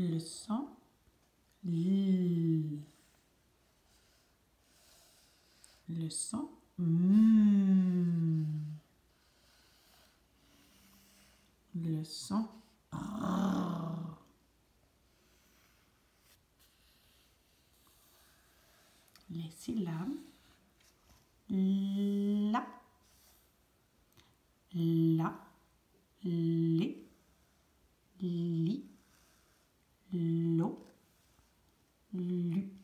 le son L. Le son M. Le son R. Les syllabes. La, la, les, li, loop